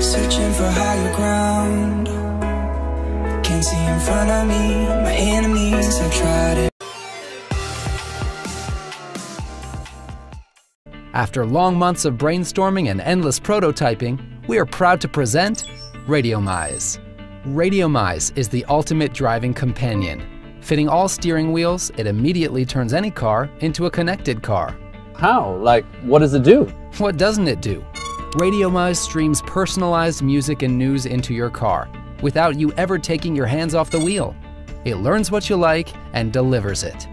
Searching for higher ground. Can't see in front of me, my enemies. After long months of brainstorming and endless prototyping, we are proud to present Radiomize. Radiomize is the ultimate driving companion. Fitting all steering wheels, it immediately turns any car into a connected car. How? Like, what does it do? What doesn't it do? Radiomize streams personalized music and news into your car without you ever taking your hands off the wheel. It learns what you like and delivers it.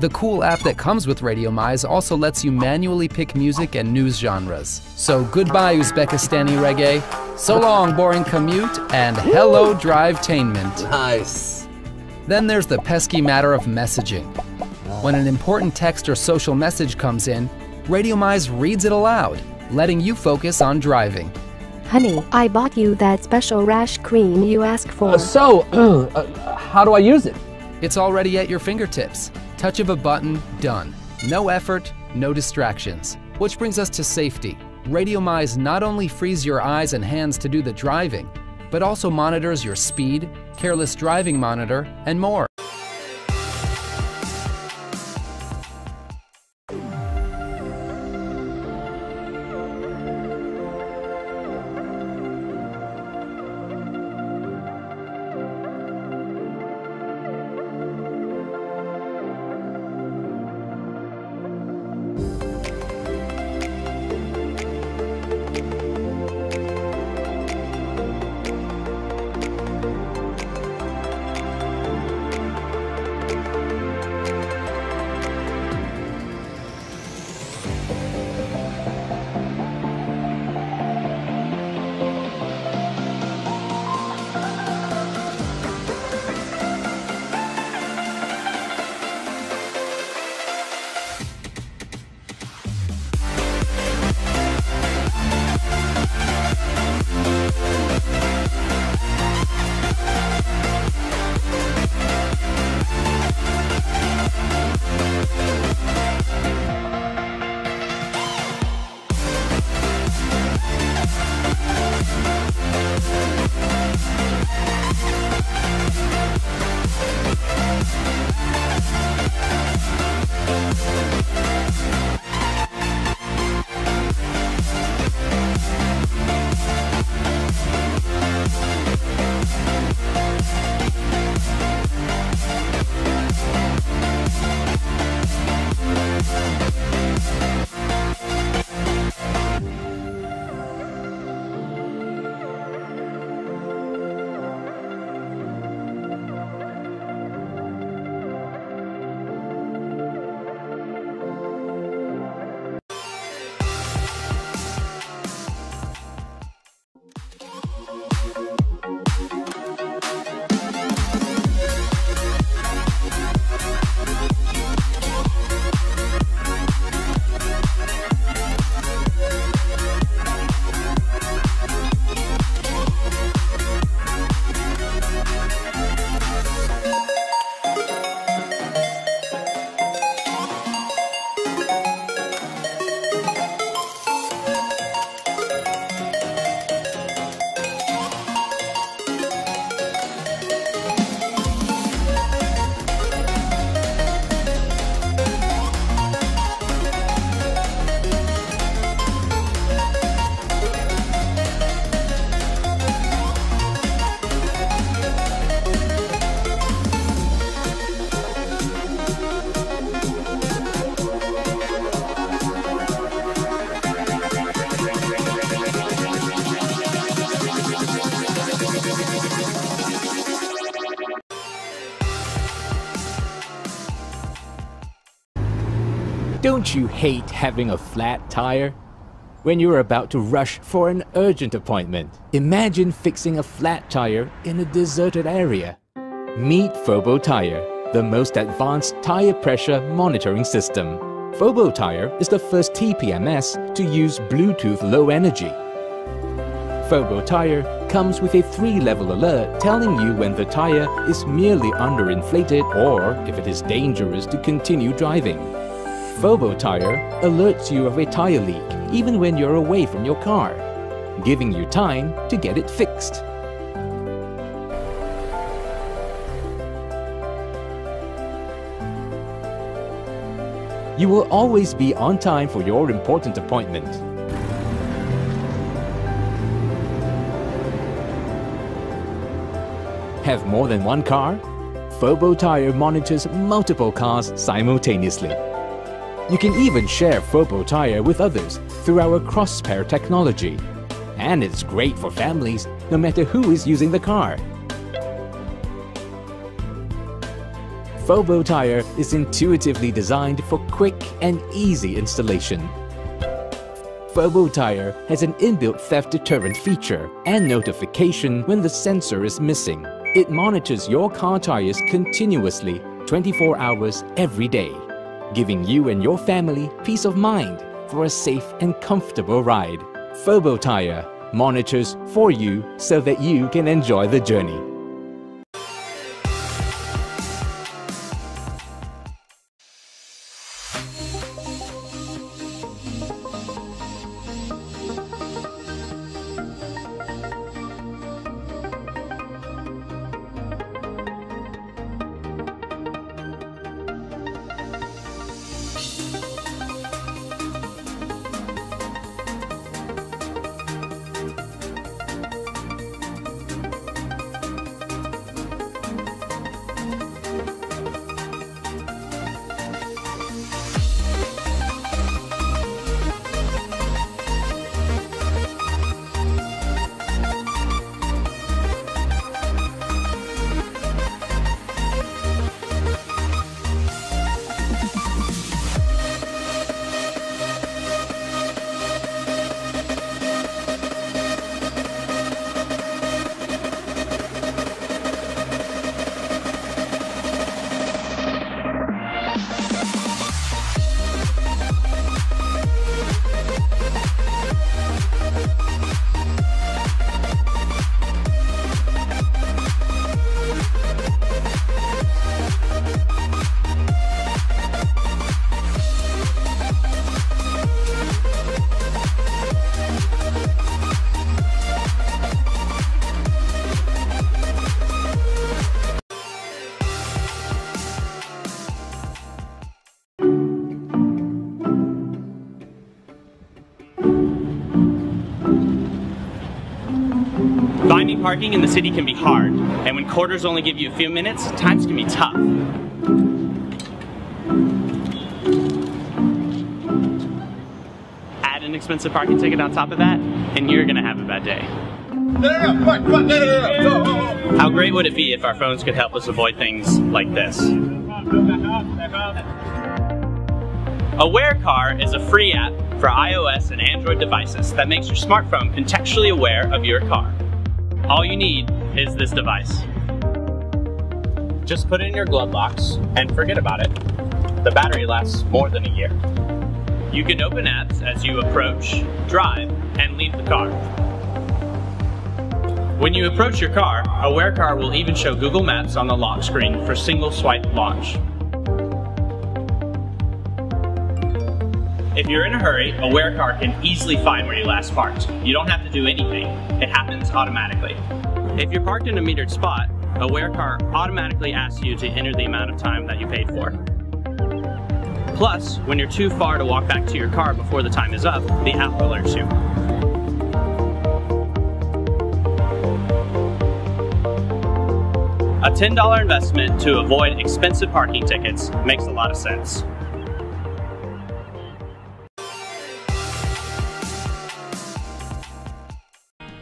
The cool app that comes with Radiomize also lets you manually pick music and news genres. So goodbye Uzbekistani reggae, so long boring commute, and hello drive-tainment. Nice. Then there's the pesky matter of messaging. When an important text or social message comes in, Radiomize reads it aloud, letting you focus on driving. Honey, I bought you that special rash cream you asked for. Uh, so, uh, how do I use it? It's already at your fingertips. Touch of a button, done. No effort, no distractions. Which brings us to safety. Radiomize not only frees your eyes and hands to do the driving, but also monitors your speed, careless driving monitor, and more. Don't you hate having a flat tire? When you're about to rush for an urgent appointment, imagine fixing a flat tire in a deserted area. Meet Fobo Tire, the most advanced tire pressure monitoring system. Fobo Tire is the first TPMS to use Bluetooth Low Energy. Fobo Tire comes with a three-level alert telling you when the tire is merely underinflated or if it is dangerous to continue driving. Fobo Tire alerts you of a tire leak even when you're away from your car, giving you time to get it fixed. You will always be on time for your important appointment. Have more than one car? Fobo Tire monitors multiple cars simultaneously. You can even share Fobo Tire with others through our cross-pair technology. And it's great for families, no matter who is using the car. Fobo Tire is intuitively designed for quick and easy installation. Fobo Tire has an inbuilt theft deterrent feature and notification when the sensor is missing. It monitors your car tires continuously, 24 hours every day, giving you and your family peace of mind for a safe and comfortable ride. Fobo Tire monitors for you so that you can enjoy the journey. Parking in the city can be hard, and when quarters only give you a few minutes, times can be tough. Add an expensive parking ticket on top of that, and you're gonna have a bad day. How great would it be if our phones could help us avoid things like this? Aware Car is a free app for iOS and Android devices that makes your smartphone contextually aware of your car. All you need is this device. Just put it in your glove box and forget about it. The battery lasts more than a year. You can open apps as you approach, drive, and leave the car. When you approach your car, Aware Car will even show Google Maps on the lock screen for single swipe launch. If you're in a hurry, Aware Car can easily find where you last parked. You don't have to do anything. It happens automatically. If you're parked in a metered spot, Aware Car automatically asks you to enter the amount of time that you paid for. Plus, when you're too far to walk back to your car before the time is up, the app alerts you. A $10 investment to avoid expensive parking tickets makes a lot of sense.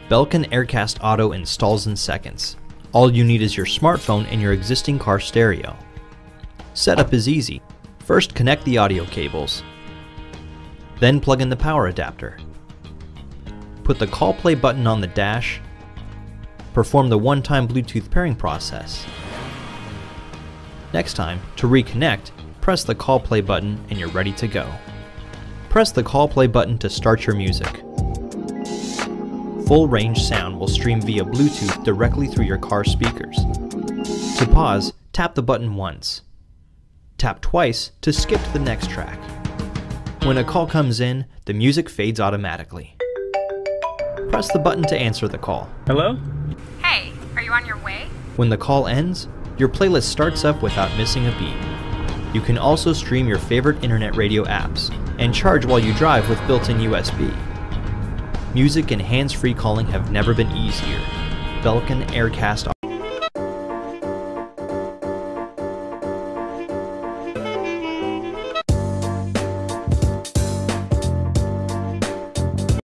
Belkin Aircast Auto installs in seconds. All you need is your smartphone and your existing car stereo. Setup is easy. First connect the audio cables. Then plug in the power adapter. Put the call play button on the dash. Perform the one-time Bluetooth pairing process. Next time, to reconnect, press the call play button and you're ready to go. Press the call play button to start your music. Full range sound will stream via Bluetooth directly through your car speakers. To pause, tap the button once. Tap twice to skip to the next track. When a call comes in, the music fades automatically. Press the button to answer the call. Hello? Hey, are you on your way? When the call ends, your playlist starts up without missing a beat. You can also stream your favorite internet radio apps and charge while you drive with built-in USB. Music and hands-free calling have never been easier. Belkin Aircast